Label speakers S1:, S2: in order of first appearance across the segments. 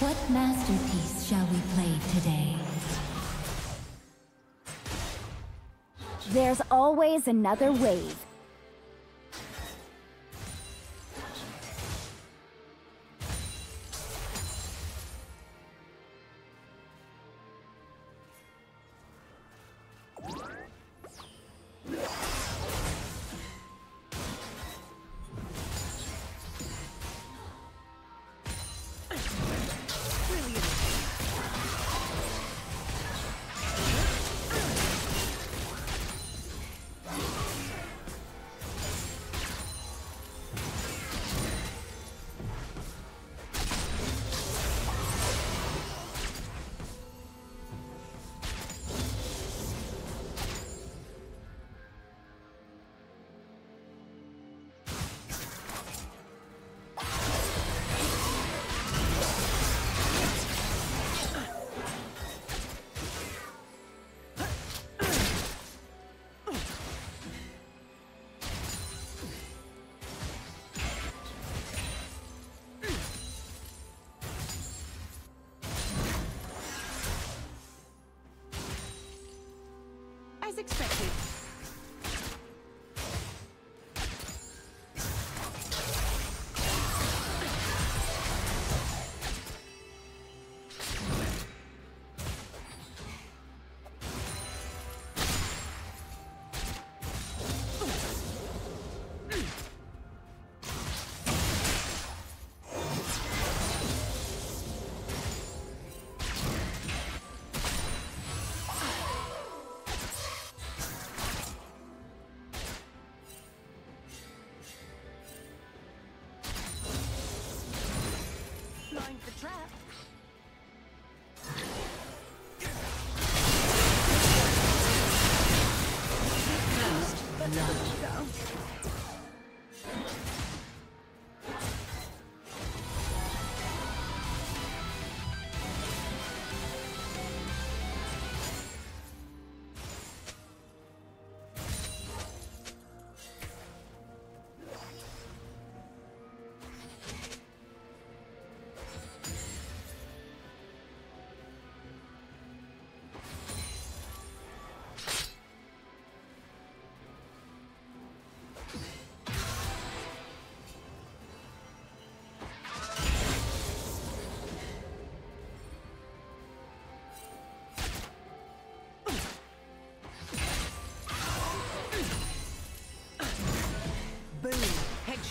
S1: What masterpiece shall we play today?
S2: There's always another wave.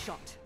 S3: shot.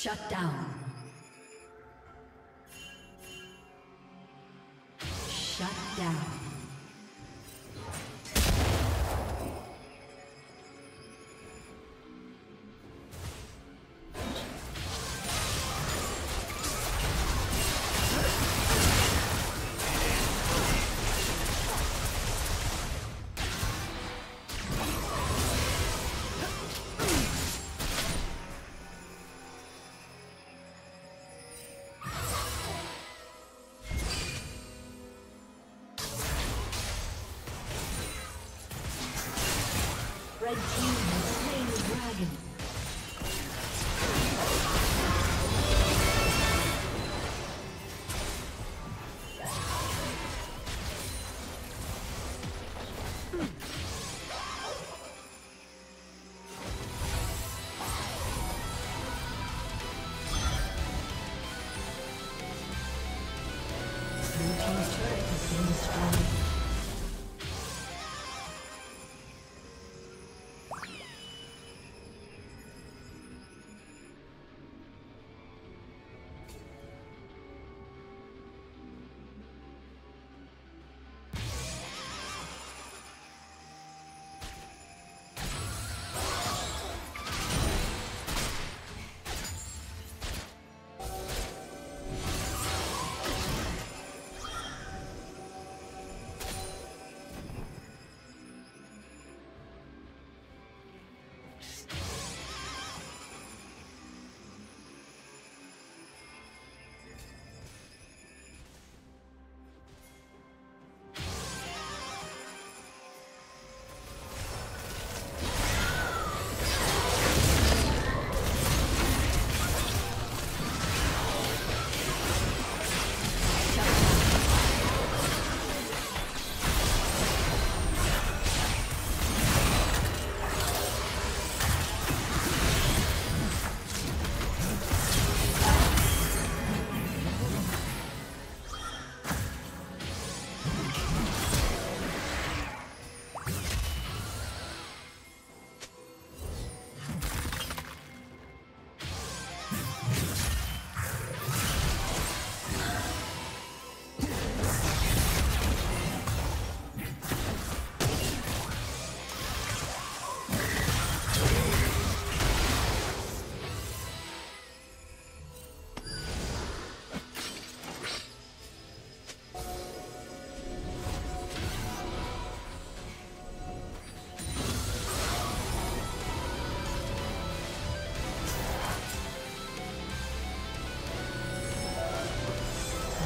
S4: Shut down.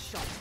S4: Headshot.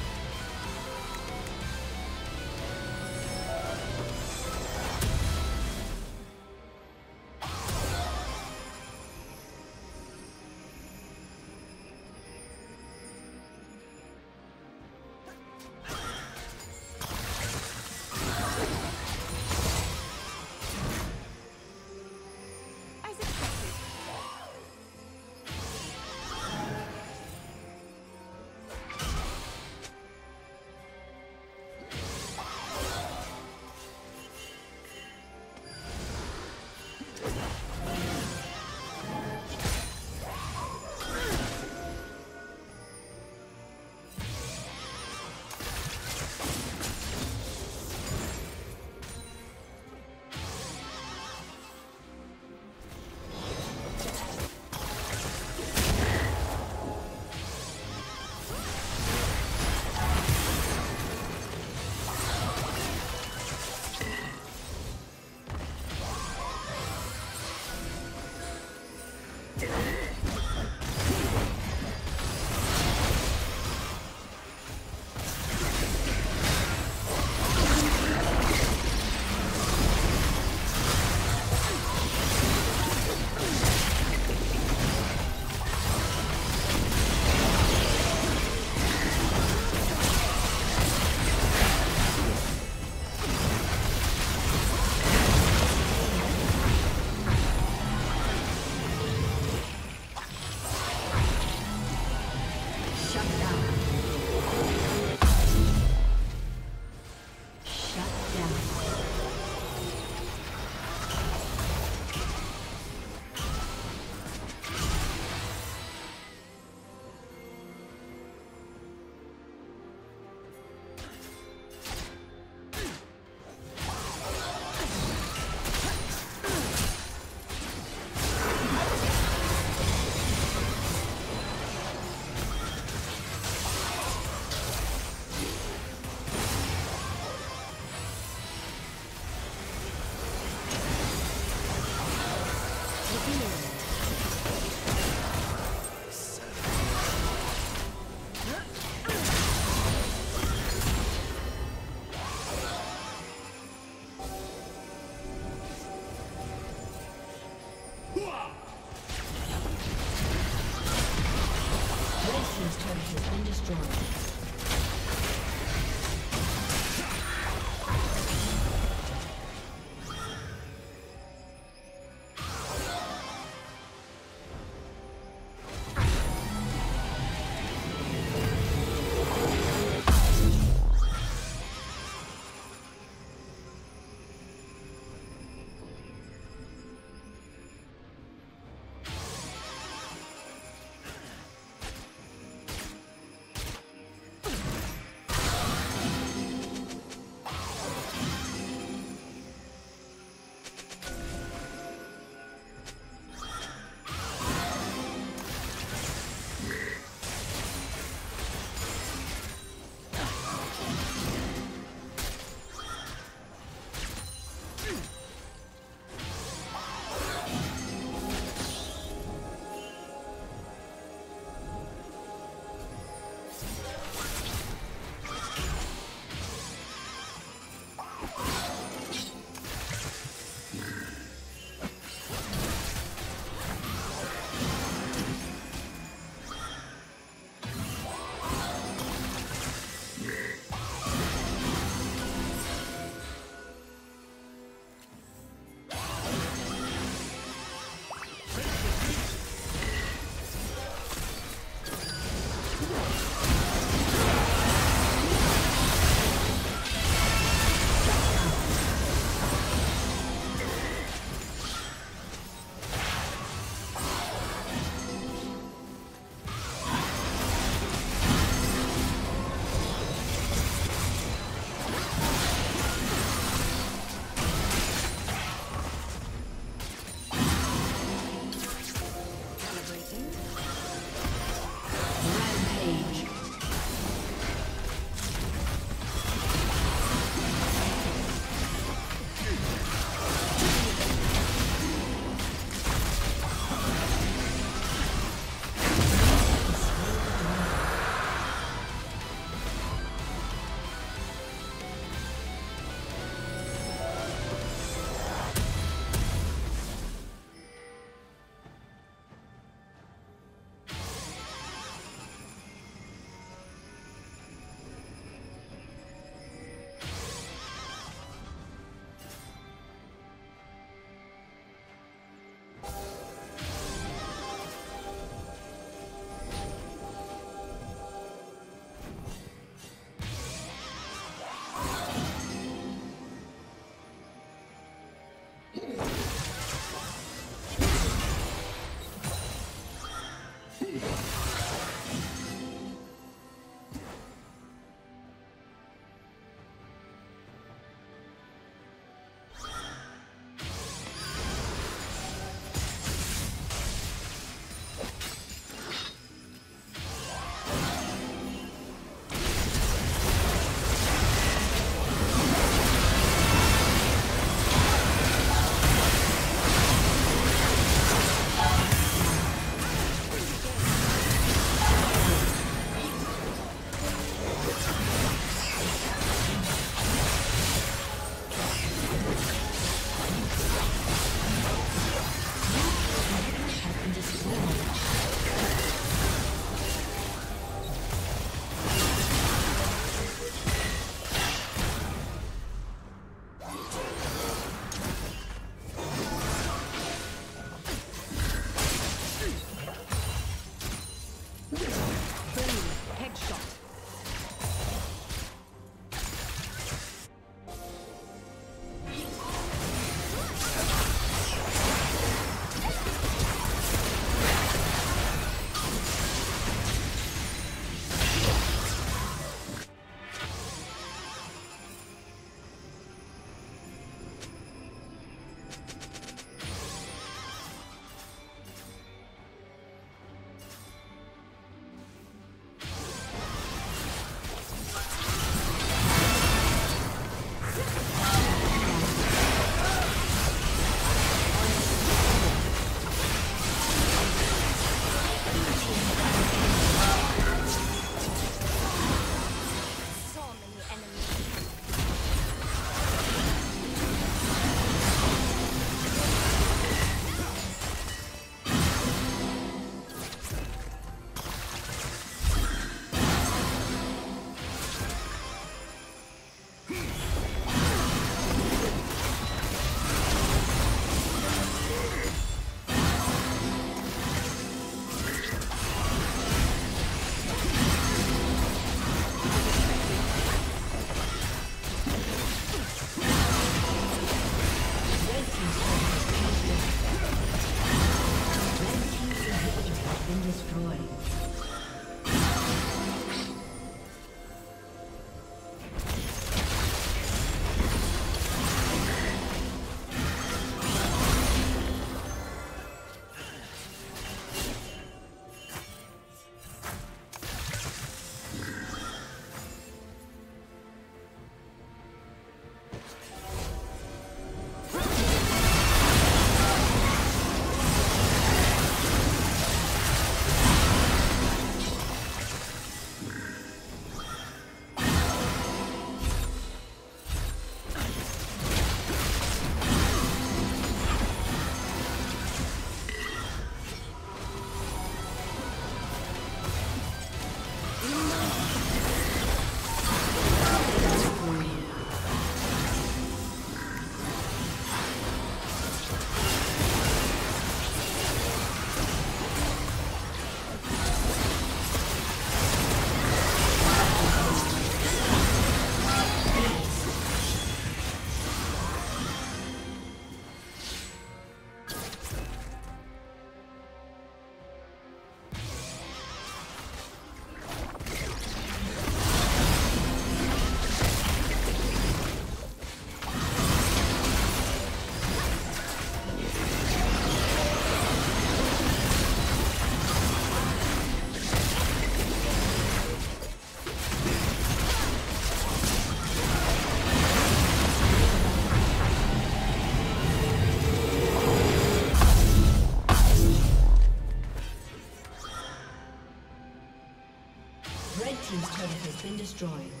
S4: Destroyed.